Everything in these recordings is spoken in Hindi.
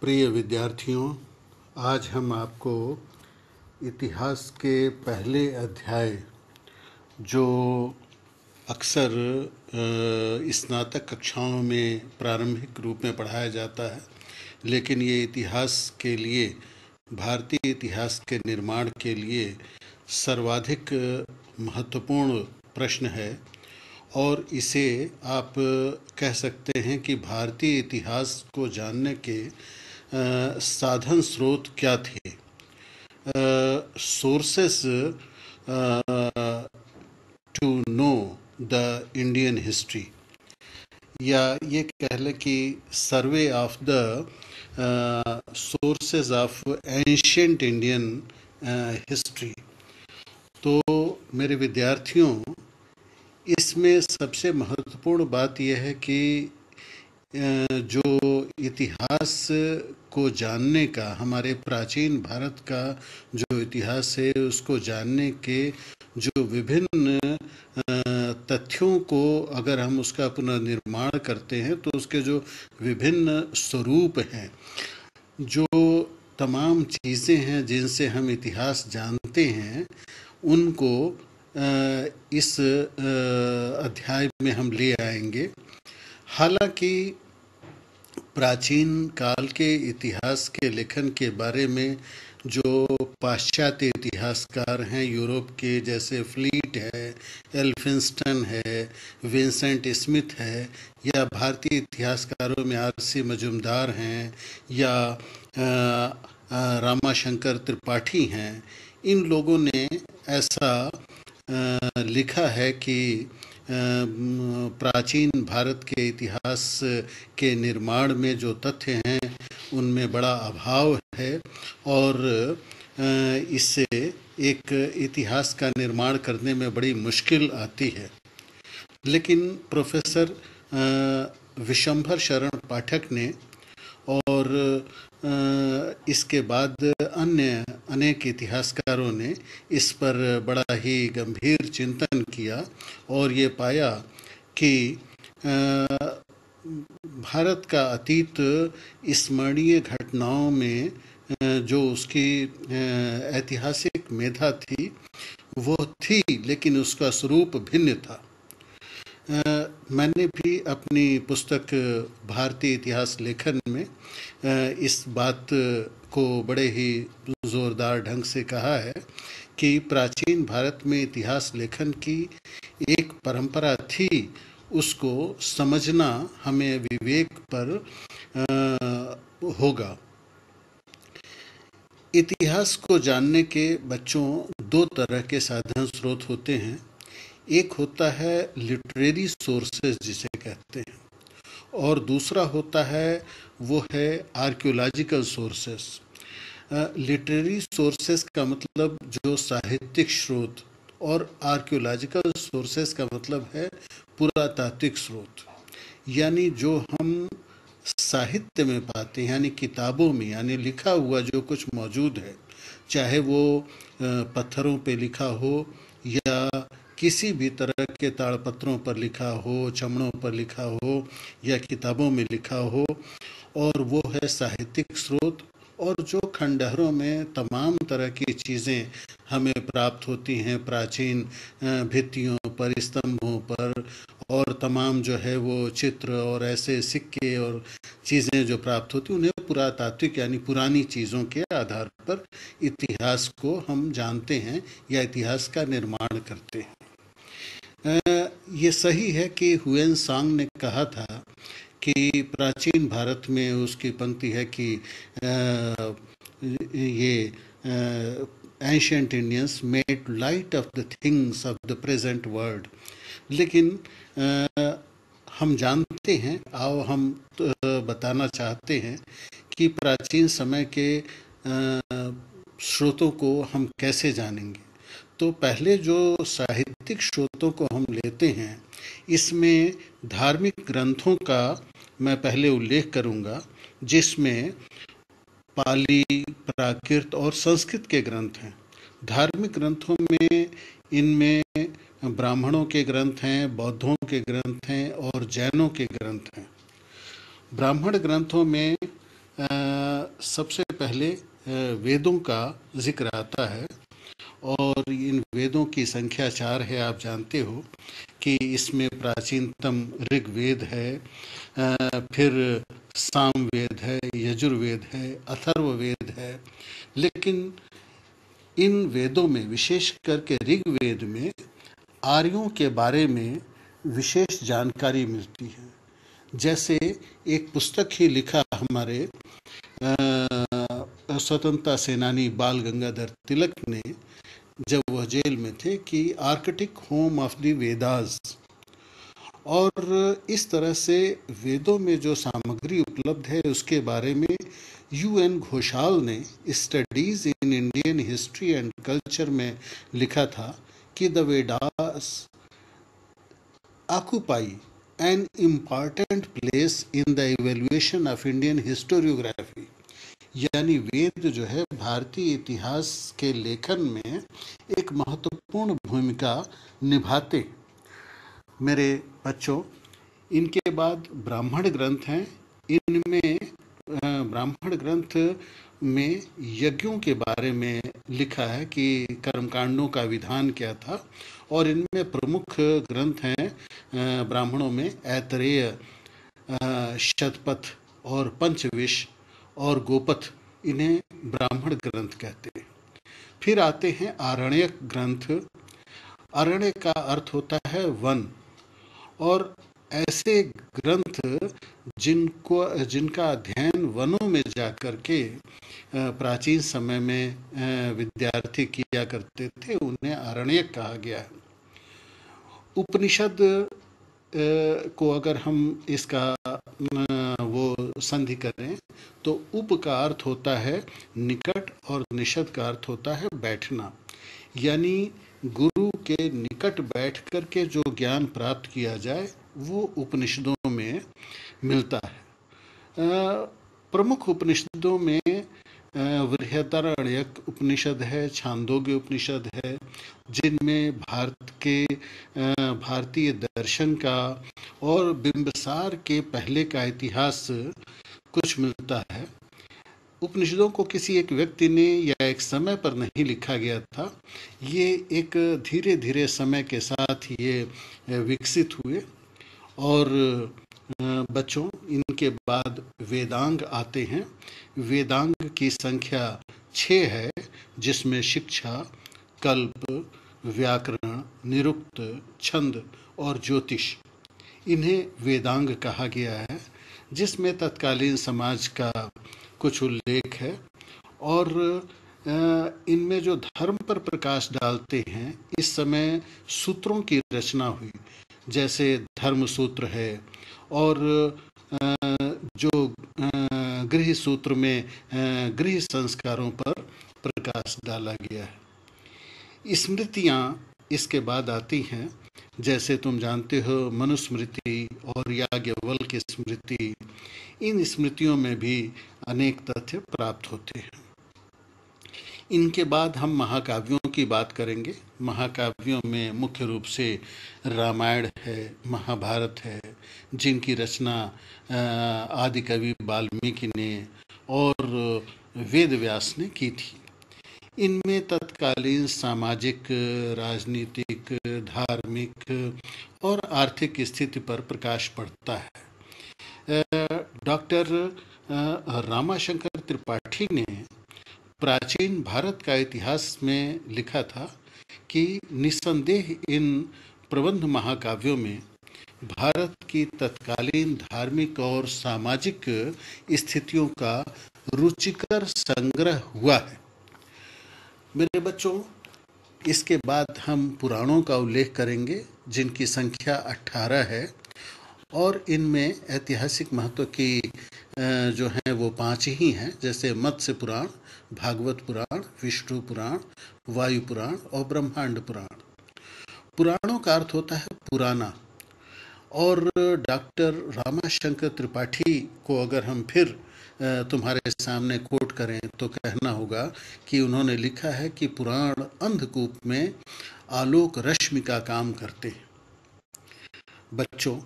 प्रिय विद्यार्थियों, आज हम आपको इतिहास के पहले अध्याय, जो अक्सर स्नातक कक्षाओं में प्रारंभिक रूप में पढ़ाया जाता है, लेकिन ये इतिहास के लिए, भारतीय इतिहास के निर्माण के लिए सर्वाधिक महत्वपूर्ण प्रश्न है, और इसे आप कह सकते हैं कि भारतीय इतिहास को जानने के साधन स्रोत क्या थे? Sources to know the Indian history या ये कह लें कि survey of the sources of ancient Indian history. तो मेरे विद्यार्थियों, इसमें सबसे महत्वपूर्ण बात यह है कि जो इतिहास को जानने का, हमारे प्राचीन भारत का जो इतिहास है, उसको जानने के जो विभिन्न तथ्यों को अगर हम उसका पुनर्निर्माण करते हैं तो उसके जो विभिन्न स्वरूप हैं, जो तमाम चीज़ें हैं जिनसे हम इतिहास जानते हैं, उनको इस अध्याय में हम ले आएँगे। हालाँकि प्राचीन काल के इतिहास के लेखन के बारे में जो पाश्चात्य इतिहासकार हैं, यूरोप के जैसे फ्लीट है, एल्फिंस्टन है, विंसेंट स्मिथ है, या भारतीय इतिहासकारों में आर सी मजुमदार हैं, या रामाशंकर त्रिपाठी हैं, इन लोगों ने ऐसा लिखा है कि प्राचीन भारत के इतिहास के निर्माण में जो तथ्य हैं, उनमें बड़ा अभाव है और इससे एक इतिहास का निर्माण करने में बड़ी मुश्किल आती है। लेकिन प्रोफेसर विशंभर शरण पाठक ने और इसके बाद अन्य अनेक इतिहासकारों ने इस पर बड़ा ही गंभीर चिंतन किया और ये पाया कि भारत का अतीत स्मरणीय घटनाओं में जो उसकी ऐतिहासिक मेधा थी, वो थी, लेकिन उसका स्वरूप भिन्न था। मैंने भी अपनी पुस्तक, भारतीय इतिहास लेखन में इस बात को बड़े ही ज़ोरदार ढंग से कहा है कि प्राचीन भारत में इतिहास लेखन की एक परंपरा थी, उसको समझना हमें विवेक पर होगा। इतिहास को जानने के बच्चों दो तरह के साधन स्रोत होते हैं। एक होता है लिटरेरी सोर्सेज जिसे कहते हैं, और दूसरा होता है, वो है आर्कियोलॉजिकल सोर्सेस लिटरेरी सोर्सेस का मतलब जो साहित्यिक स्रोत और आर्कियोलॉजिकल सोर्सेस का मतलब है पुरातात्विक स्रोत। यानी जो हम साहित्य में पाते हैं, यानी किताबों में, यानी लिखा हुआ जो कुछ मौजूद है, चाहे वो पत्थरों पे लिखा हो या किसी भी तरह के ताड़पत्रों पर लिखा हो, चमड़ों पर लिखा हो, या किताबों में लिखा हो, और वो है साहित्यिक स्रोत, और जो खंडहरों में तमाम तरह की चीज़ें हमें प्राप्त होती हैं, प्राचीन भित्तियों पर, स्तंभों पर, और तमाम जो है वो चित्र और ऐसे सिक्के और चीज़ें जो प्राप्त होती उन्हें पुरातात्विक यानी पुरानी चीज़ों के आधार पर इतिहास को हम जानते हैं या इतिहास का निर्माण करते हैं। ये सही है कि हुएन सांग ने कहा था कि प्राचीन भारत में उसकी पंक्ति है कि ये ancient Indians made light of the things of the present world लेकिन आ, हम जानते हैं आओ हम तो बताना चाहते हैं कि प्राचीन समय के स्रोतों को हम कैसे जानेंगे। तो पहले जो साहित्यिक स्रोतों को हम लेते हैं इसमें धार्मिक ग्रंथों का मैं पहले उल्लेख करूँगा जिसमें पाली प्राकृत और संस्कृत के ग्रंथ हैं। धार्मिक ग्रंथों में इनमें ब्राह्मणों के ग्रंथ हैं बौद्धों के ग्रंथ हैं और जैनों के ग्रंथ हैं। ब्राह्मण ग्रंथों में आ, सबसे पहले वेदों का ज़िक्र आता है। और इन वेदों की संख्या चार है, आप जानते हो कि इसमें प्राचीनतम ऋग्वेद है फिर सामवेद है, यजुर्वेद है, अथर्ववेद है। लेकिन इन वेदों में, विशेष करके ऋग्वेद में, आर्यों के बारे में विशेष जानकारी मिलती है। जैसे एक पुस्तक ही लिखा हमारे स्वतंत्रता सेनानी बाल गंगाधर तिलक ने जब वह जेल में थे कि Arctic home of the Vedas और इस तरह से वेदों में जो सामग्री उपलब्ध है, उसके बारे में यू एन घोषाल ने studies in Indian history and culture में लिखा था कि the Vedas occupy an important place in the evaluation of Indian historiography. यानी वेद जो है भारतीय इतिहास के लेखन में एक महत्वपूर्ण भूमिका निभाते। मेरे बच्चों, इनके बाद ब्राह्मण ग्रंथ हैं। इनमें ब्राह्मण ग्रंथ में यज्ञों के बारे में लिखा है कि कर्मकांडों का विधान क्या था और इनमें प्रमुख ग्रंथ हैं ब्राह्मणों में ऐतरेय शतपथ और पंचविश। और गोपथ इन्हें ब्राह्मण ग्रंथ कहते हैं। फिर आते हैं आरण्यक ग्रंथ। अरण्य का अर्थ होता है वन। और ऐसे ग्रंथ जिनको, जिनका अध्ययन वनों में जा कर के प्राचीन समय में विद्यार्थी किया करते थे, उन्हें आरण्यक कहा गया है। उपनिषद को अगर हम इसका संधि करें तो उप का अर्थ होता है निकट और निषद का अर्थ होता है बैठना। यानी गुरु के निकट बैठ कर के जो ज्ञान प्राप्त किया जाए, वो उपनिषदों में मिलता है। प्रमुख उपनिषदों में वृहदारण्यक उपनिषद है, छांदोग्य उपनिषद है, जिनमें भारत के भारतीय दर्शन का और बिंबसार के पहले का इतिहास कुछ मिलता है। उपनिषदों को किसी एक व्यक्ति ने या एक समय पर नहीं लिखा गया था। ये एक धीरे धीरे समय के साथ ये विकसित हुए और बच्चों, इनके बाद वेदांग आते हैं। वेदांग की संख्या छः है, जिसमें शिक्षा, कल्प, व्याकरण, निरुक्त, छंद और ज्योतिष। इन्हें वेदांग कहा गया है, जिसमें तत्कालीन समाज का कुछ उल्लेख है और इनमें जो धर्म पर प्रकाश डालते हैं, इस समय सूत्रों की रचना हुई। जैसे धर्म सूत्र है और जो गृह सूत्र में गृह संस्कारों पर प्रकाश डाला गया है। स्मृतियाँ इसके बाद आती हैं। जैसे तुम जानते हो, मनुस्मृति और याज्ञवल की स्मृति, इन स्मृतियों में भी अनेक तथ्य प्राप्त होते हैं। इनके बाद हम महाकाव्यों की बात करेंगे। महाकाव्यों में मुख्य रूप से रामायण है, महाभारत है, जिनकी रचना आदि कवि वाल्मीकि ने और वेद व्यास ने की थी। इनमें तत्कालीन सामाजिक, राजनीतिक, धार्मिक और आर्थिक स्थिति पर प्रकाश पड़ता है। डॉक्टर रामाशंकर त्रिपाठी ने प्राचीन भारत का इतिहास में लिखा था कि निस्संदेह इन प्रबंध महाकाव्यों में भारत की तत्कालीन धार्मिक और सामाजिक स्थितियों का रुचिकर संग्रह हुआ है। मेरे बच्चों, इसके बाद हम पुराणों का उल्लेख करेंगे, जिनकी संख्या अट्ठारह है। और इनमें ऐतिहासिक महत्व की जो हैं वो पाँच ही हैं, जैसे मत्स्य पुराण, भागवत पुराण, विष्णु पुराण, वायु पुराण और ब्रह्मांड पुराण। पुराणों का अर्थ होता है पुराना। और डॉक्टर रामाशंकर त्रिपाठी को अगर हम फिर तुम्हारे सामने कोट करें तो कहना होगा कि उन्होंने लिखा है कि पुराण अंधकूप में आलोक रश्मि का काम करते हैं। बच्चों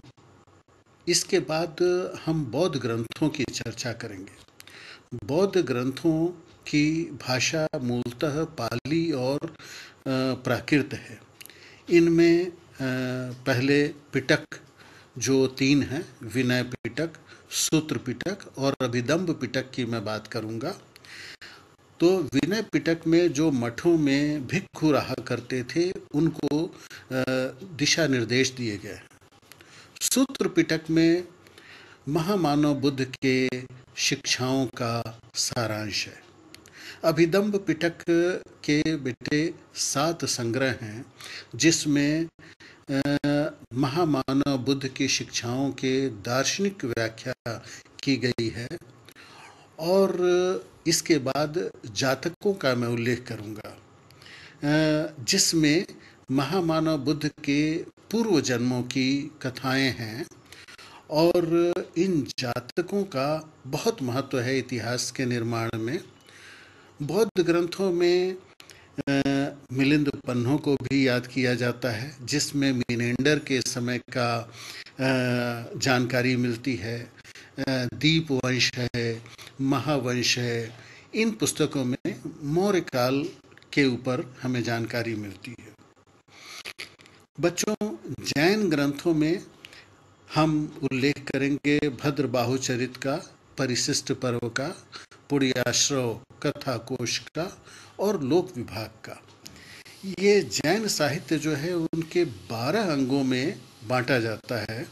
इसके बाद हम बौद्ध ग्रंथों की चर्चा करेंगे। बौद्ध ग्रंथों की भाषा मूलतः पाली और प्राकृत है। इनमें पहले पिटक जो तीन हैं, विनय पिटक, सूत्र पिटक और अभिदम्ब पिटक की मैं बात करूँगा। तो विनय पिटक में जो मठों में भिक्षु रहा करते थे, उनको दिशा निर्देश दिए गए। सूत्र पिटक में महामानव बुद्ध के शिक्षाओं का सारांश है। अभिदम्ब पिटक के बेटे सात संग्रह हैं, जिसमें महामानव बुद्ध की शिक्षाओं के दार्शनिक व्याख्या की गई है और इसके बाद जातकों का मैं उल्लेख करूँगा। जिसमें महामानव बुद्ध के पूर्व जन्मों की कथाएँ हैं और इन जातकों का बहुत महत्व है इतिहास के निर्माण में। बौद्ध ग्रंथों में मिलिंद पन्नों को भी याद किया जाता है, जिसमें मिनेंडर के समय का जानकारी मिलती है। दीप वंश है, महावंश है, इन पुस्तकों में मौर्य काल के ऊपर हमें जानकारी मिलती है। बच्चों जैन ग्रंथों में हम उल्लेख करेंगे भद्र बाहुचरित का, परिशिष्ट पर्व का पुण्याश्रव कथा कोश का और लोक विभाग का। ये जैन साहित्य जो है, उनके बारह अंगों में बांटा जाता है,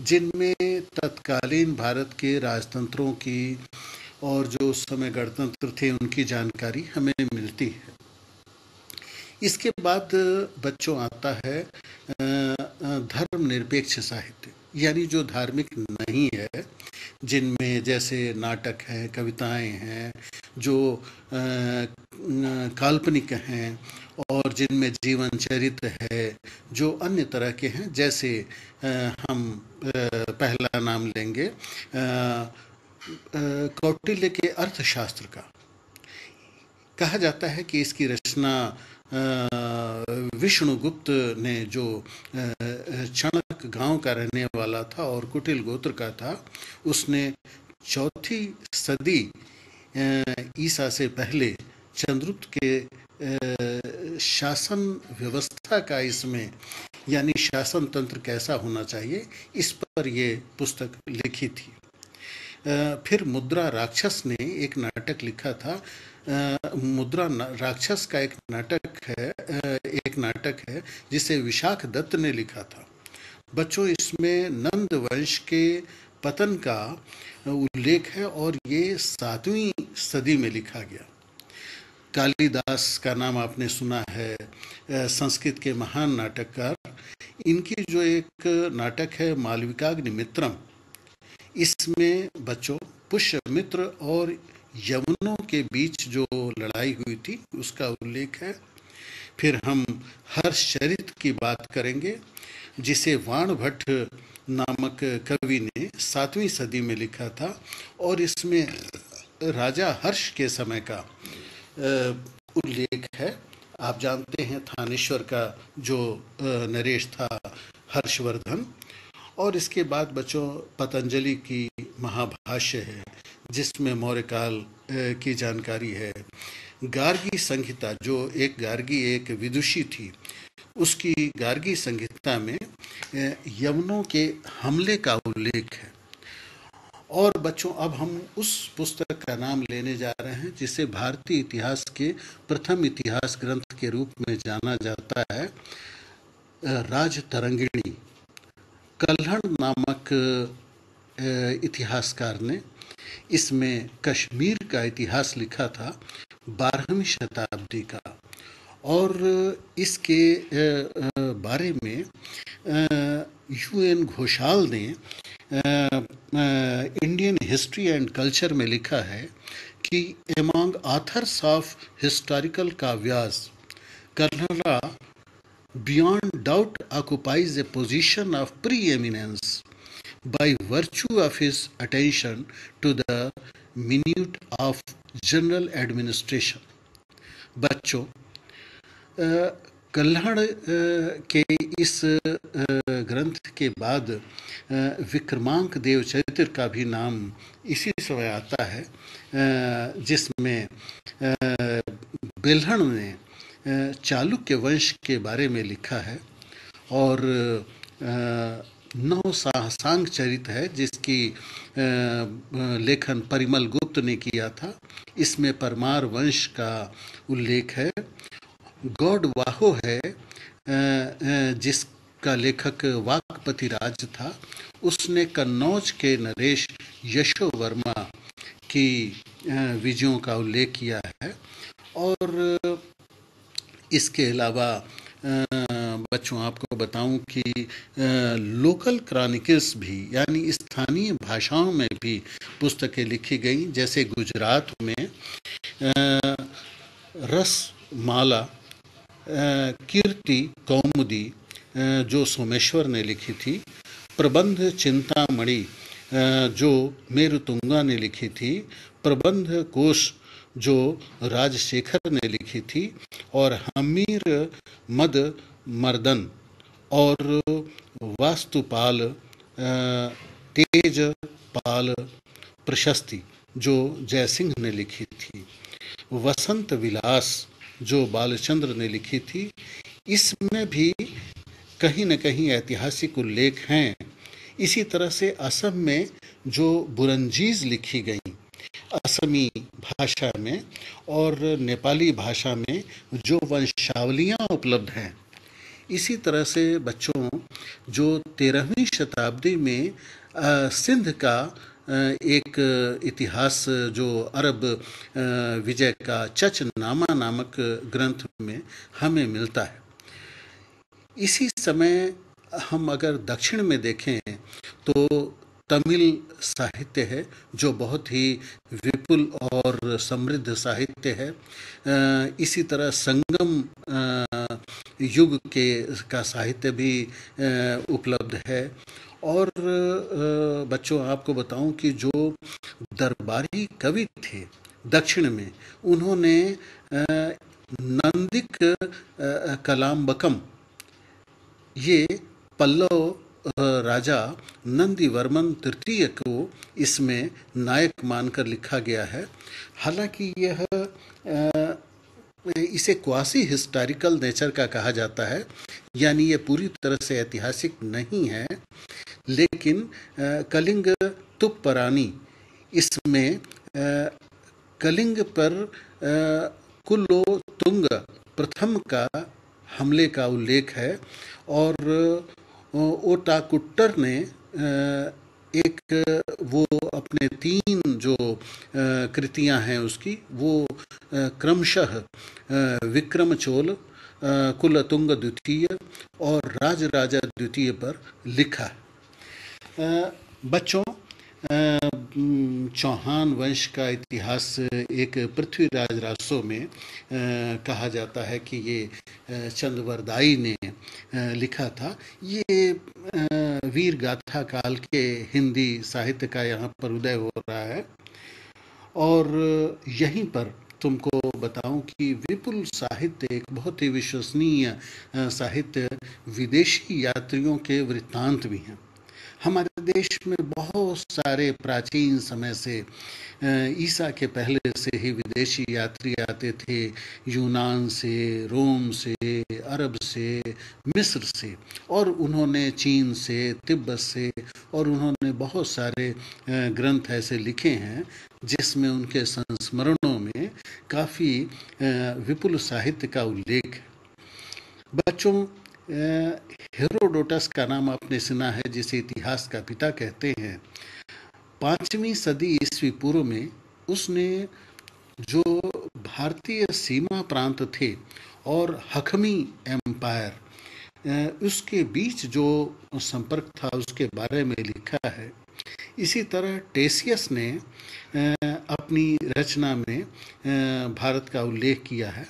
जिनमें तत्कालीन भारत के राजतंत्रों की और जो उस समय गणतंत्र थे, उनकी जानकारी हमें मिलती है। इसके बाद, बच्चों, आता है धर्म निरपेक्ष साहित्य। यानी जो धार्मिक नहीं है, जिनमें जैसे नाटक हैं, कविताएँ हैं, जो काल्पनिक हैं, और जिनमें जीवन चरित्र है, जो अन्य तरह के हैं, जैसे हम पहला नाम लेंगे कौटिल्य के अर्थशास्त्र का। कहा जाता है कि इसकी रचना विष्णुगुप्त ने जो चणक गाँव का रहने वाला था और कुटिल गोत्र का था, उसने चौथी सदी ईसा से पहले चंद्रगुप्त के शासन व्यवस्था का इसमें, यानी शासन तंत्र कैसा होना चाहिए, इस पर ये पुस्तक लिखी थी। फिर मुद्रा राक्षस ने एक नाटक लिखा था मुद्रा राक्षस का एक नाटक है एक नाटक है, जिसे विशाख दत्त ने लिखा था। बच्चों, इसमें नंद वंश के पतन का उल्लेख है और ये सातवीं सदी में लिखा गया। कालिदास का नाम आपने सुना है संस्कृत के महान नाटककार। इनकी जो एक नाटक है, मालविकाग्निमित्रम, इसमें बच्चों पुष्य मित्र और यमुनों के बीच जो लड़ाई हुई थी, उसका उल्लेख है। फिर हम हर्षचरित की बात करेंगे, जिसे वाण भट्ट नामक कवि ने सातवीं सदी में लिखा था और इसमें राजा हर्ष के समय का उल्लेख है। आप जानते हैं थानेश्वर का जो नरेश था, हर्षवर्धन। और इसके बाद बच्चों, पतंजलि की महाभाष्य है, जिसमें मौर्य काल की जानकारी है। गार्गी संहिता, जो एक गार्गी, एक विदुषी थी, उसकी गार्गी संहिता में यवनों के हमले का उल्लेख है। और बच्चों, अब हम उस पुस्तक का नाम लेने जा रहे हैं, जिसे भारतीय इतिहास के प्रथम इतिहास ग्रंथ के रूप में जाना जाता है राज तरंगिणी कल्हण नामक इतिहासकार ने इसमें कश्मीर का इतिहास लिखा था, बारहवीं शताब्दी का। और इसके बारे में यू एन घोषाल ने इंडियन हिस्ट्री एंड कल्चर में लिखा है कि among authors of historical kavyas Kalhana doubt occupies a position of preeminence by virtue of his attention to the minute of general administration. बच्चों कल्हड़ के इस ग्रंथ के बाद विक्रमांक देव चरित्र का भी नाम इसी समय आता है जिसमें बेल्हण ने चालुक्य वंश के बारे में लिखा है और नौ साहसांग चरित है, जिसकी लेखन परिमल गुप्त ने किया था। इसमें परमार वंश का उल्लेख है। गौड वाहो है जिसका लेखक वाकपति राज था। उसने कन्नौज के नरेश यशो वर्मा की विजयों का उल्लेख किया है। और इसके अलावा बच्चों, आपको बताऊँ कि लोकल क्रॉनिकल्स भी, यानी स्थानीय भाषाओं में भी पुस्तकें लिखी गई। जैसे गुजरात में रसमाला कीर्ति कौमुदी जो सोमेश्वर ने लिखी थी। प्रबंध चिंतामणि जो मेरुतुंगा ने लिखी थी। प्रबंध कोश जो राजशेखर ने लिखी थी, और हमीर मद मर्दन, और वास्तुपाल तेजपाल प्रशस्ति, जो जयसिंह ने लिखी थी। वसंत विलास, जो बालचंद्र ने लिखी थी, इसमें भी कहीं न कहीं ऐतिहासिक उल्लेख हैं। इसी तरह से असम में जो बुरंजीज लिखी गई असमी भाषा में और नेपाली भाषा में जो वंशावलियाँ उपलब्ध हैं। इसी तरह से बच्चों, जो तेरहवीं शताब्दी में सिंध का एक इतिहास, जो अरब विजय का चच नामा नामक ग्रंथ में हमें मिलता है। इसी समय हम अगर दक्षिण में देखें तो तमिल साहित्य है, जो बहुत ही विपुल और समृद्ध साहित्य है। इसी तरह संगम युग के का साहित्य भी उपलब्ध है। और बच्चों, आपको बताऊँ कि जो दरबारी कवि थे दक्षिण में, उन्होंने नंदिक कलाम्बकम ये पल्लव राजा नंदी वर्मन तृतीय को इसमें नायक मानकर लिखा गया है। हालाँकि यह इसे क्वासी हिस्टोरिकल नेचर का कहा जाता है, यानी ये पूरी तरह से ऐतिहासिक नहीं है, लेकिन कलिंग तुपरानी इसमें कलिंग पर कुल्लो तुंग प्रथम का हमले का उल्लेख है और ओटाकुट्टर ने एक, वो अपने तीन जो कृतियाँ हैं उसकी, वो क्रमशः विक्रमचोल कुलतुंग द्वितीय और राजराजा द्वितीय पर लिखा। बच्चों चौहान वंश का इतिहास एक पृथ्वीराज रासो में कहा जाता है कि ये चंद्रवरदाई ने लिखा था। ये वीर गाथा काल के हिंदी साहित्य का यहाँ पर उदय हो रहा है। और यहीं पर तुमको बताऊँ कि विपुल साहित्य, एक बहुत ही विश्वसनीय साहित्य विदेशी यात्रियों के वृत्तांत भी हैं। हमारे देश में बहुत सारे प्राचीन समय से ईसा के पहले से ही विदेशी यात्री आते थे, यूनान से, रोम से, अरब से, मिस्र से, और उन्होंने चीन से, तिब्बत से, और उन्होंने बहुत सारे ग्रंथ ऐसे लिखे हैं, जिसमें उनके संस्मरणों में काफ़ी विपुल साहित्य का उल्लेख है। बच्चों हेरोडोटस का नाम आपने सुना है, जिसे इतिहास का पिता कहते हैं। पांचवी सदी ईस्वी पूर्व में उसने जो भारतीय सीमा प्रांत थे और हखमी एम्पायर उसके बीच जो संपर्क था, उसके बारे में लिखा है। इसी तरह टेसियस ने अपनी रचना में भारत का उल्लेख किया है।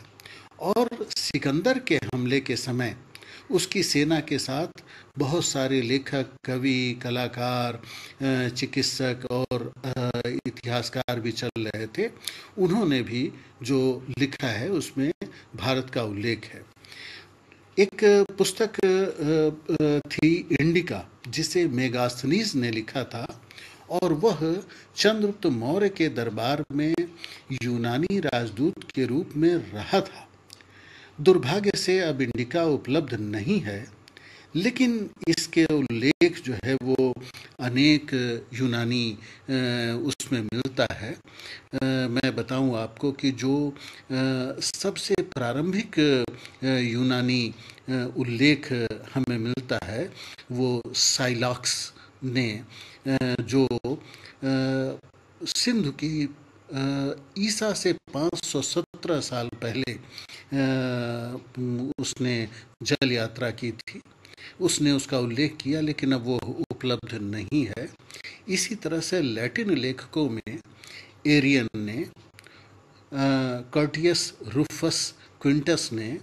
और सिकंदर के हमले के समय उसकी सेना के साथ बहुत सारे लेखक, कवि, कलाकार चिकित्सक और इतिहासकार भी चल रहे थे। उन्होंने भी जो लिखा है उसमें भारत का उल्लेख है। एक पुस्तक थी इंडिका, जिसे मेगास्थनीस ने लिखा था और वह चंद्रगुप्त मौर्य के दरबार में यूनानी राजदूत के रूप में रहा था। दुर्भाग्य से अब इंडिका उपलब्ध नहीं है, लेकिन इसके उल्लेख जो है वो अनेक यूनानी उसमें मिलता है। मैं बताऊँ आपको कि जो सबसे प्रारंभिक यूनानी उल्लेख हमें मिलता है वो साइलॉक्स ने जो सिंधु की ईसा से 517 साल पहले उसने जल यात्रा की थी। उसने उसका उल्लेख किया, लेकिन अब वो उपलब्ध नहीं है। इसी तरह से लैटिन लेखकों में एरियन ने कर्टियस रूफस क्विंटस ने,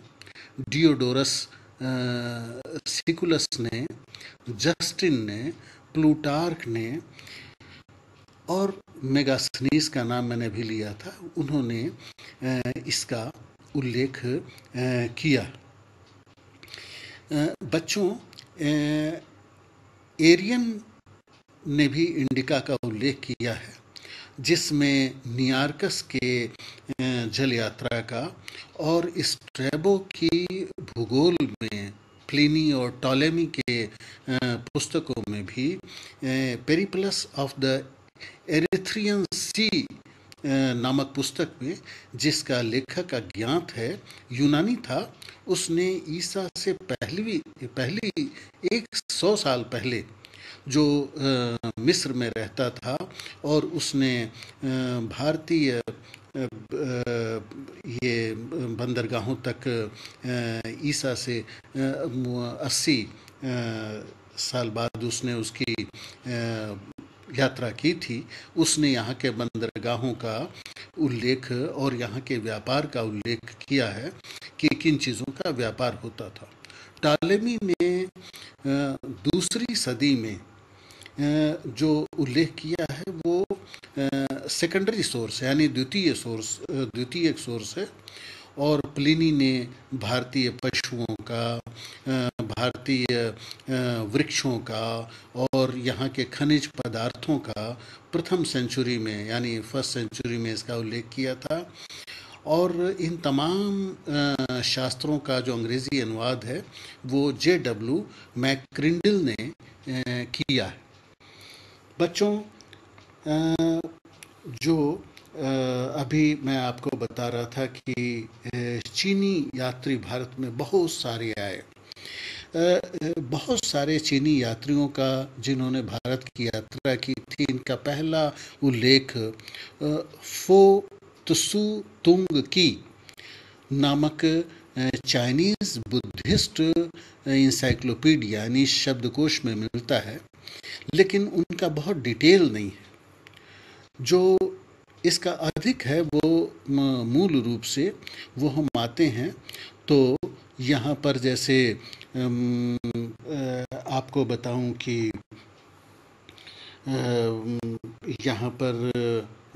डियोडोरस सिकुलस ने, जस्टिन ने, प्लूटार्क ने और मेगासनीस का नाम मैंने भी लिया था। उन्होंने इसका उल्लेख किया। बच्चों एरियन ने भी इंडिका का उल्लेख किया है, जिसमें नियार्कस के जल यात्रा का और स्ट्रेबो की भूगोल में, प्लिनी और टॉलेमी के पुस्तकों में भी Periplus of the Erythraean Sea नामक पुस्तक में जिसका लेखक अज्ञात है, यूनानी था, उसने ईसा से पहली पहली एक सौ साल पहले जो मिस्र में रहता था और उसने भारतीय ये बंदरगाहों तक ईसा से अस्सी साल बाद उसने उसकी यात्रा की थी, उसने यहाँ के बंदरगाहों का उल्लेख और यहाँ के व्यापार का उल्लेख किया है कि किन चीज़ों का व्यापार होता था। टालेमी ने दूसरी सदी में जो उल्लेख किया है वो सेकेंडरी सोर्स यानी द्वितीय सोर्स द्वितीय सोर्स है और प्लिनी ने भारतीय पशुओं का भारतीय वृक्षों का और यहाँ के खनिज पदार्थों का प्रथम सेंचुरी में, यानी फ़र्स्ट सेंचुरी में इसका उल्लेख किया था। और इन तमाम शास्त्रों का जो अंग्रेज़ी अनुवाद है, वो जे डब्ल्यू मैक्रिंडल ने किया है। बच्चों जो अभी मैं आपको बता रहा था कि चीनी यात्री भारत में बहुत सारे आए। बहुत सारे चीनी यात्रियों का, जिन्होंने भारत की यात्रा की थी, इनका पहला उल्लेख फो तसु तुंग की नामक चाइनीज़ बुद्धिस्ट इंसाइक्लोपीडिया यानी शब्दकोश में मिलता है। लेकिन उनका बहुत डिटेल नहीं है। जो इसका अधिक है वो मूल रूप से वो हम आते हैं तो यहाँ पर जैसे आपको बताऊँ कि यहाँ पर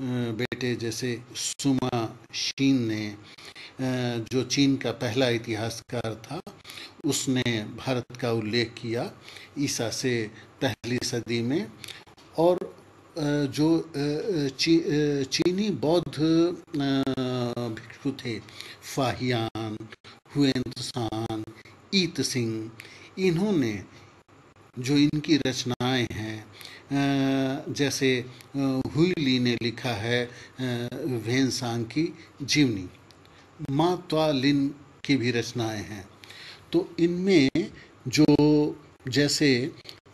बेटे जैसे सुमा शीन ने जो चीन का पहला इतिहासकार था, उसने भारत का उल्लेख किया ईसा से पहली सदी में, और जो ची, चीनी बौद्ध भिक्षु थे फाहियान हुएंतसान ईत सिंह इन्होंने जो इनकी रचनाएँ हैं जैसे हुईली ने लिखा है वेनसांग की जीवनी मा लिन की भी रचनाएँ हैं। तो इनमें जो जैसे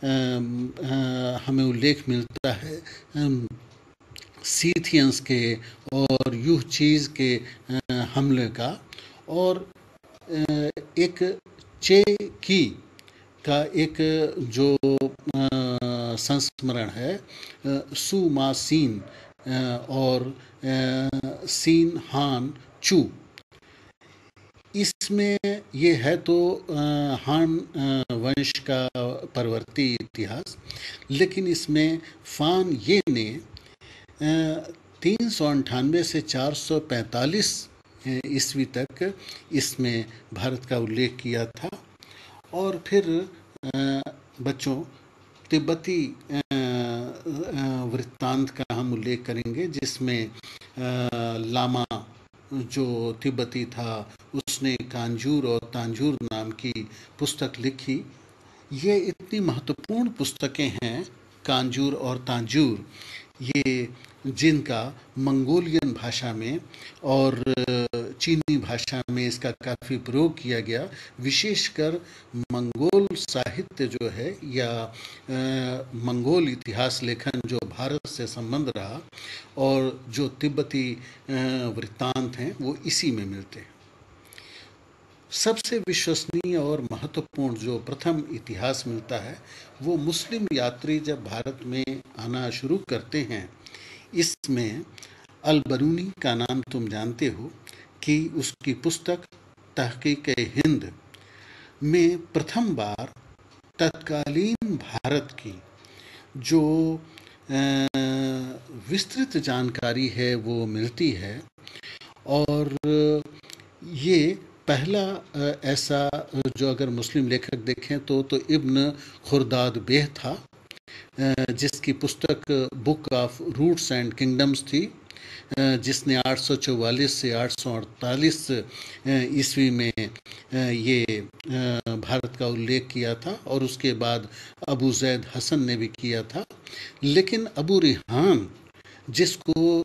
हमें उल्लेख मिलता है सीथियंस के और यूह चीज़ के हमले का और एक चे की का एक जो संस्मरण है सुमासीन और सीन हान चू। इसमें ये है तो हान वंश का परवर्ती इतिहास, लेकिन इसमें फान ये ने तीन सौ अंठानवे से चार सौ पैंतालीस ईस्वी तक इसमें भारत का उल्लेख किया था। और फिर बच्चों, तिब्बती वृत्तांत का हम उल्लेख करेंगे, जिसमें लामा जो तिब्बती था, उसने कांजूर और तांजूर नाम की पुस्तक लिखी। ये इतनी महत्वपूर्ण पुस्तकें हैं, कांजूर और तांजूर। ये जिनका मंगोलियन भाषा में और चीनी भाषा में इसका काफ़ी प्रयोग किया गया, विशेषकर मंगोल साहित्य जो है या मंगोल इतिहास लेखन जो भारत से संबंध रहा और जो तिब्बती वृत्तांत हैं, वो इसी में मिलते हैं। सबसे विश्वसनीय और महत्वपूर्ण जो प्रथम इतिहास मिलता है, वो मुस्लिम यात्री जब भारत में आना शुरू करते हैं इसमें अलबरूनी का नाम तुम जानते हो कि उसकी पुस्तक तहकीक हिंद में प्रथम बार तत्कालीन भारत की जो विस्तृत जानकारी है, वो मिलती है। और ये पहला ऐसा, जो अगर मुस्लिम लेखक देखें तो तो इब्न खुरदाद बेह था। जिसकी पुस्तक book of routes and kingdoms थी जिसने 844 से 848 ईस्वी में ये भारत का उल्लेख किया था और उसके बाद अबू जैद हसन ने भी किया था। लेकिन अबू रिहान, जिसको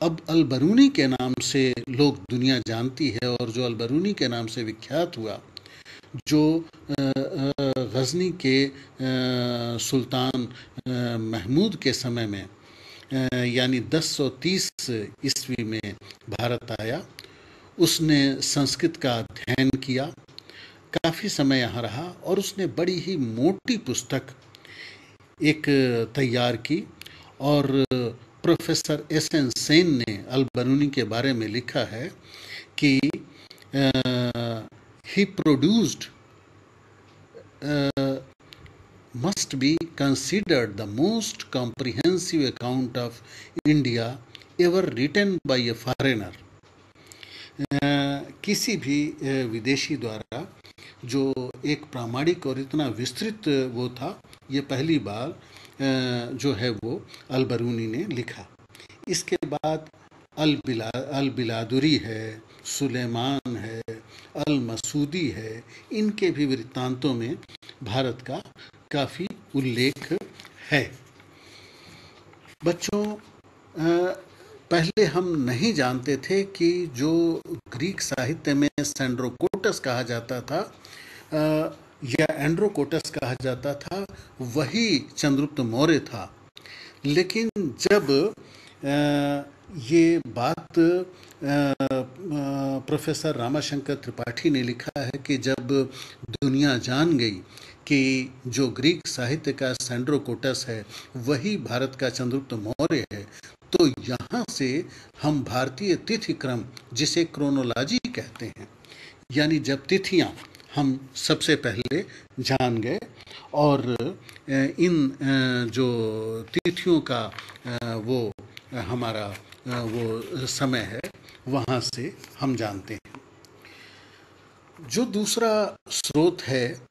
अब अलबरूनी के नाम से लोग दुनिया जानती है और जो अलबरूनी के नाम से विख्यात हुआ, जो गजनी के सुल्तान महमूद के समय में यानी 1030 ईस्वी में भारत आया। उसने संस्कृत का अध्ययन किया। काफ़ी समय यहाँ रहा और उसने बड़ी ही मोटी पुस्तक एक तैयार की और प्रोफेसर एस एन सेन ने अलबरूनी के बारे में लिखा है कि he produced must be considered the most comprehensive account of India ever written by a foreigner किसी भी uh, विदेशी द्वारा जो एक प्रामाणिक और इतना विस्तृत वो था ये पहली बार जो है वो अलबरूनी ने लिखा। इसके बाद अल बिला अल बिलादुरी है, सुलेमान है अल मसूदी है, इनके भी वृत्तांतों में भारत का काफ़ी उल्लेख है। बच्चों पहले हम नहीं जानते थे कि जो ग्रीक साहित्य में सेंड्रोकोटस कहा जाता था या एंड्रोकोटस कहा जाता था, वही चंद्रगुप्त मौर्य था। लेकिन जब ये बात प्रोफेसर रामाशंकर त्रिपाठी ने लिखा है कि जब दुनिया जान गई कि जो ग्रीक साहित्य का सेंड्रोकोटस है, वही भारत का चंद्रगुप्त मौर्य है तो यहाँ से हम भारतीय तिथि क्रम, जिसे क्रोनोलॉजी कहते हैं, यानी जब तिथियाँ हम सबसे पहले जान गए और इन जो तिथियों का वो हमारा वो समय है, वहाँ से हम जानते हैं। जो दूसरा स्रोत है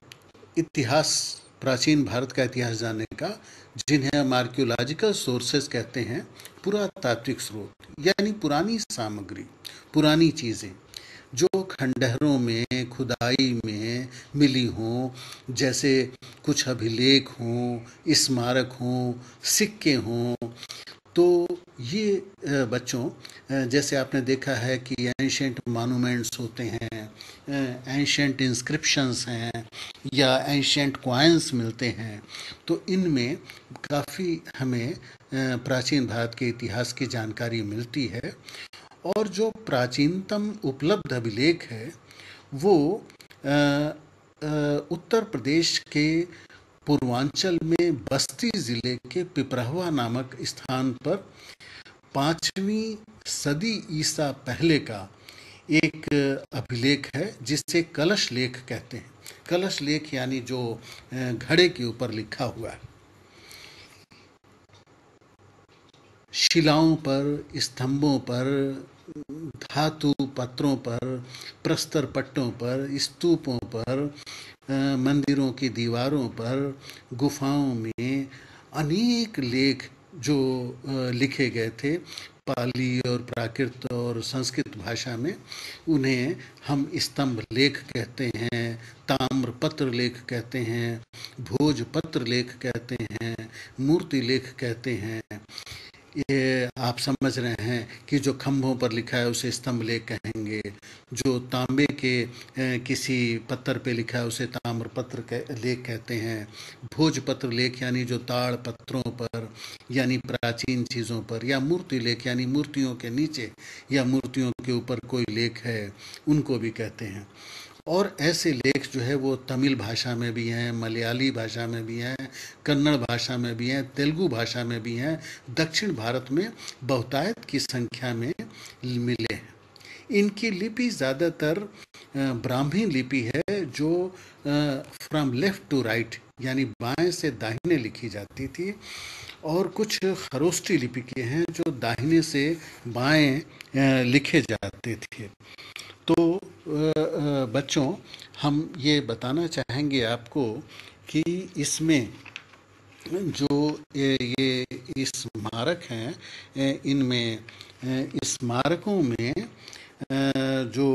इतिहास, प्राचीन भारत का इतिहास जानने का, जिन्हें हम आर्क्योलॉजिकल सोर्सेस कहते हैं, पुरातात्विक स्रोत, यानी पुरानी सामग्री, पुरानी चीज़ें, जो खंडहरों में, खुदाई में मिली हों, जैसे कुछ अभिलेख हों, स्मारक हों, सिक्के हों तो ये बच्चों जैसे आपने देखा है कि एंशेंट मानूमेंट्स होते हैं एंशेंट इंस्क्रिप्शंस हैं, या एंशेंट क्वाइंस मिलते हैं तो इनमें काफ़ी हमें प्राचीन भारत के इतिहास की जानकारी मिलती है। और जो प्राचीनतम उपलब्ध अभिलेख है, वो उत्तर प्रदेश के पूर्वांचल में बस्ती ज़िले के पिपरहवा नामक स्थान पर पाँचवीं सदी ईसा पहले का एक अभिलेख है, जिसे कलश लेख कहते हैं। कलश लेख यानी जो घड़े के ऊपर लिखा हुआ है। शिलाओं पर, स्तंभों पर धातु पत्रों पर, प्रस्तर पट्टों पर, स्तूपों पर मंदिरों की दीवारों पर, गुफाओं में अनेक लेख जो लिखे गए थे, पाली और प्राकृत और संस्कृत भाषा में, उन्हें हम स्तंभ लेख कहते हैं ताम्र पत्र लेख कहते हैं भोज पत्र लेख कहते हैं, मूर्ति लेख कहते हैं ये आप समझ रहे हैं कि जो खम्भों पर लिखा है, उसे स्तंभ लेख कहेंगे। जो तांबे के किसी पत्थर पे लिखा है, उसे ताम्र पत्र लेख कहते हैं। भोजपत्र लेख, यानी जो ताड़ पत्रों पर, यानी प्राचीन चीज़ों पर, या मूर्ति लेख, यानी मूर्तियों के नीचे, या मूर्तियों के ऊपर कोई लेख है, उनको भी कहते हैं। और ऐसे लेख जो है वो तमिल भाषा में भी हैं, मलयाली भाषा में भी हैं, कन्नड़ भाषा में भी हैं, तेलुगु भाषा में भी हैं, दक्षिण भारत में बहुतायत की संख्या में मिले हैं। इनकी लिपि ज़्यादातर ब्राह्मी लिपि है जो फ्रॉम लेफ़्ट टू राइट यानी बाएँ से दाहिने लिखी जाती थी। और कुछ खरोष्टी लिपि के हैं जो दाहिने से बाएँ लिखे जाते थे। तो बच्चों, हम ये बताना चाहेंगे आपको कि इसमें जो ये स्मारक हैं इनमें स्मारकों में जो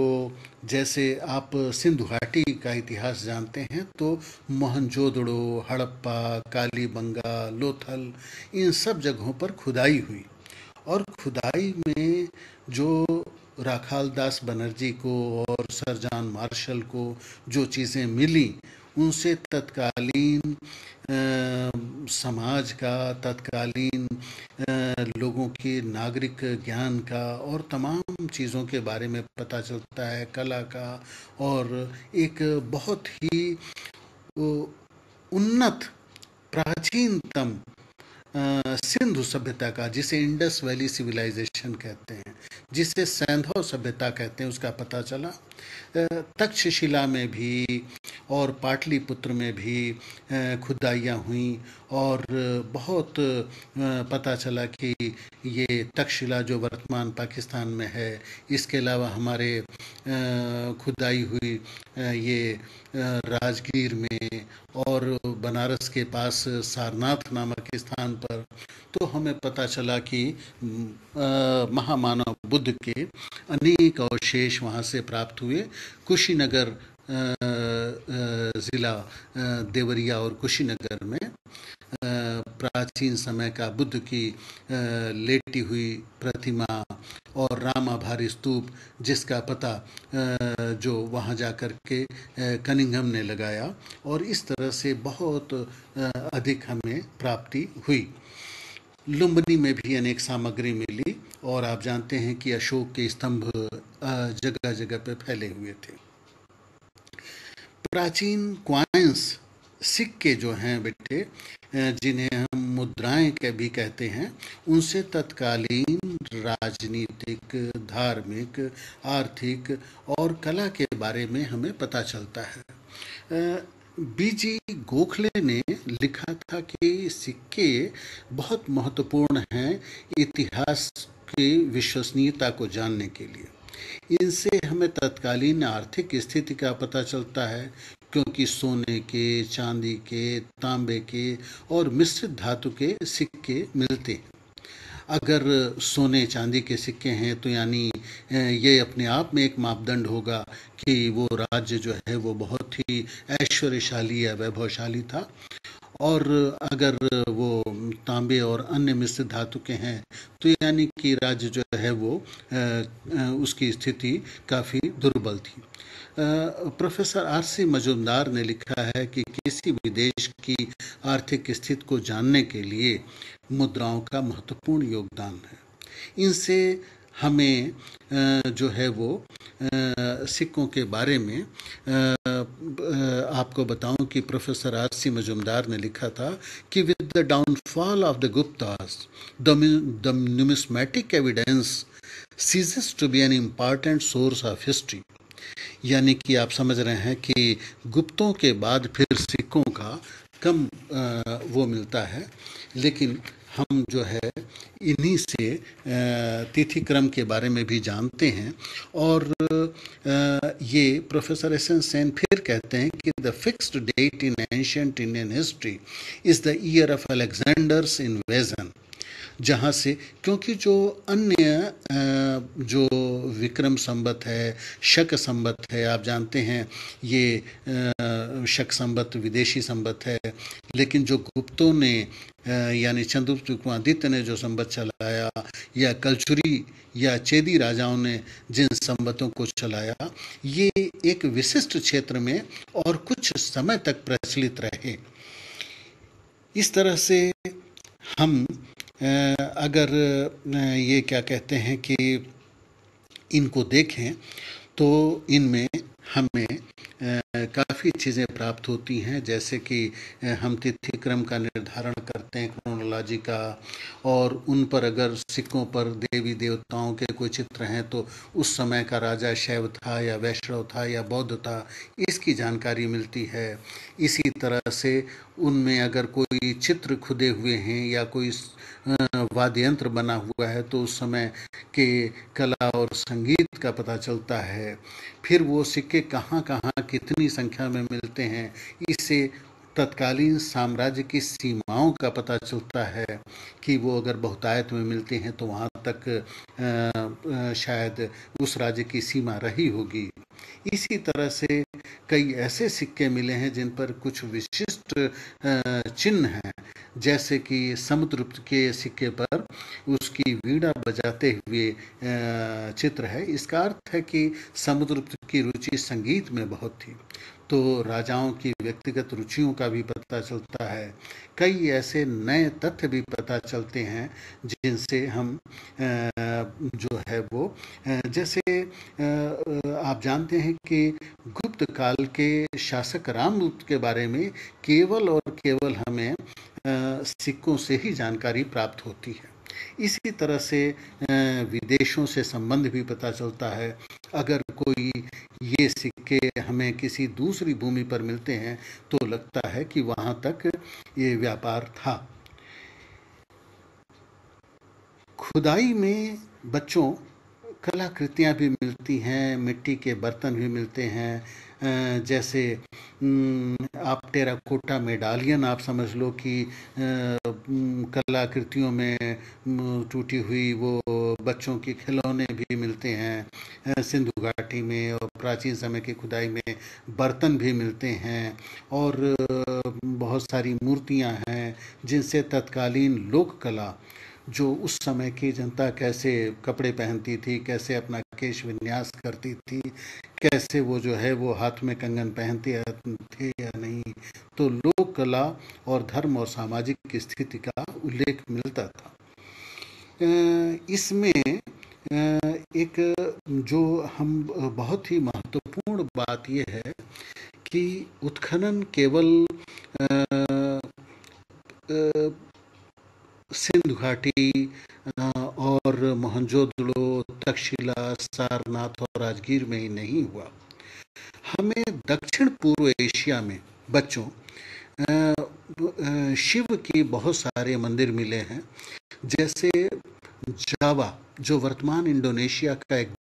जैसे आप सिंधु घाटी का इतिहास जानते हैं तो मोहनजोदड़ो, हड़प्पा, कालीबंगा, लोथल, इन सब जगहों पर खुदाई हुई। और खुदाई में जो राखाल दास बनर्जी को और सर सरजान मार्शल को जो चीज़ें मिली, उनसे तत्कालीन समाज का, तत्कालीन लोगों के नागरिक ज्ञान का और तमाम चीज़ों के बारे में पता चलता है, कला का और एक बहुत ही उन्नत, प्राचीनतम सिंधु सभ्यता का, जिसे इंडस वैली सिविलाइजेशन कहते हैं, जिसे सैंधव सभ्यता कहते हैं, उसका पता चला। तक्षशिला में भी और पाटलिपुत्र में भी खुदाइयाँ हुई और बहुत पता चला कि ये तक्षशिला जो वर्तमान पाकिस्तान में है, इसके अलावा हमारे खुदाई हुई ये राजगीर में और बनारस के पास सारनाथ नामक स्थान पर तो हमें पता चला कि महामानव बुद्ध के अनेक अवशेष वहाँ से प्राप्त हुए। कुशीनगर ज़िला देवरिया और कुशीनगर में प्राचीन समय का बुद्ध की लेटी हुई प्रतिमा और रामाभारी स्तूप जिसका पता जो वहाँ जा कर के कनिंगम ने लगाया और इस तरह से बहुत अधिक हमें प्राप्ति हुई। लुम्बनी में भी अनेक सामग्री मिली और आप जानते हैं कि अशोक के स्तंभ जगह जगह पर फैले हुए थे। प्राचीन क्वाइंस सिक्के जो हैं बेटे जिन्हें हम मुद्राएँ के भी कहते हैं, उनसे तत्कालीन राजनीतिक, धार्मिक, आर्थिक और कला के बारे में हमें पता चलता है। बीजी गोखले ने लिखा था कि सिक्के बहुत महत्वपूर्ण हैं इतिहास की विश्वसनीयता को जानने के लिए। इनसे हमें तत्कालीन आर्थिक स्थिति का पता चलता है क्योंकि सोने के, चांदी के, तांबे के और मिश्रित धातु के सिक्के मिलते हैं। अगर सोने, चांदी के सिक्के हैं तो यानी ये अपने आप में एक मापदंड होगा कि वो राज्य जो है वो बहुत ही ऐश्वर्यशाली या वैभवशाली था। और अगर वो तांबे और अन्य मिश्र धातु के हैं तो यानी कि राज्य जो है वो उसकी स्थिति काफ़ी दुर्बल थी। प्रोफेसर आर सी मजुमदार ने लिखा है कि किसी भी देश की आर्थिक स्थिति को जानने के लिए मुद्राओं का महत्वपूर्ण योगदान है। इनसे हमें जो है वो सिक्कों के बारे में आपको बताऊँ कि प्रोफेसर आर सी मजुमदार ने लिखा था कि with the downfall of the Guptas the numismatic evidence ceases to be an important source of history यानी कि आप समझ रहे हैं कि गुप्तों के बाद फिर सिक्कों का कम वो मिलता है। लेकिन हम जो है, इन्हीं से तिथि क्रम के बारे में भी जानते हैं। और ये प्रोफेसर एस एन सेन फिर कहते हैं कि the fixed date in ancient Indian history is the year of Alexander's invasion. जहाँ से, क्योंकि जो अन्य जो विक्रम संबत है, शक संबत है, आप जानते हैं, ये शक संबत, विदेशी संबत है, लेकिन जो गुप्तों ने यानी चंद्रगुप्त आदित्य ने जो संबत चलाया, या कलचुरी या चेदी राजाओं ने जिन संबतों को चलाया, ये एक विशिष्ट क्षेत्र में और कुछ समय तक प्रचलित रहे। इस तरह से हम अगर ये क्या कहते हैं कि इनको देखें तो इनमें हमें काफ़ी चीज़ें प्राप्त होती हैं, जैसे कि हम तिथि क्रम का निर्धारण करते हैं क्रोनोलॉजी का, और उन पर अगर सिक्कों पर देवी देवताओं के कोई चित्र हैं तो उस समय का राजा शैव था या वैष्णव था या बौद्ध था इसकी जानकारी मिलती है। इसी तरह से उनमें अगर कोई चित्र खुदे हुए हैं या कोई वाद्य यंत्र बना हुआ है तो उस समय के कला और संगीत का पता चलता है। फिर वो सिक्के कहाँ कहाँ कितनी संख्या में मिलते हैं। इससे तत्कालीन साम्राज्य की सीमाओं का पता चलता है कि वो अगर बहुतायत में मिलते हैं तो वहाँ तक शायद उस राज्य की सीमा रही होगी। इसी तरह से कई ऐसे सिक्के मिले हैं जिन पर कुछ विशिष्ट चिन्ह हैं। जैसे कि समुद्रगुप्त के सिक्के पर उसकी वीणा बजाते हुए चित्र है। इसका अर्थ है कि समुद्रगुप्त की रुचि संगीत में बहुत थी। तो राजाओं की व्यक्तिगत रुचियों का भी पता चलता है। कई ऐसे नए तथ्य भी पता चलते हैं, जिनसे हम जो है वो जैसे आप जानते हैं कि गुप्त काल के शासक रामगुप्त के बारे में केवल और केवल हमें सिक्कों से ही जानकारी प्राप्त होती है। इसी तरह से विदेशों से संबंध भी पता चलता है। अगर कोई ये सिक्के हमें किसी दूसरी भूमि पर मिलते हैं तो लगता है कि वहाँ तक ये व्यापार था। खुदाई में बच्चों कलाकृतियाँ भी मिलती हैं, मिट्टी के बर्तन भी मिलते हैं जैसे आप टेराकोटा मेडालियन, आप समझ लो कि कलाकृतियों में टूटी हुई वो बच्चों के खिलौने भी मिलते हैं सिंधु घाटी में और प्राचीन समय की खुदाई में बर्तन भी मिलते हैं और बहुत सारी मूर्तियाँ हैं जिनसे तत्कालीन लोक कला जो उस समय की जनता कैसे कपड़े पहनती थी, कैसे अपना केश विन्यास करती थी, कैसे वो जो है वो हाथ में कंगन पहनते थे या नहीं? तो लोक कला और धर्म और सामाजिक स्थिति का उल्लेख मिलता था। इसमें एक जो हम बहुत ही महत्वपूर्ण बात यह है कि उत्खनन केवल सिंधु घाटी और मोहनजोदड़ो तक्षशिला सारनाथ और राजगीर में ही नहीं हुआ। हमें दक्षिण पूर्व एशिया में बच्चों शिव के बहुत सारे मंदिर मिले हैं। जैसे जावा, जो वर्तमान इंडोनेशिया का एक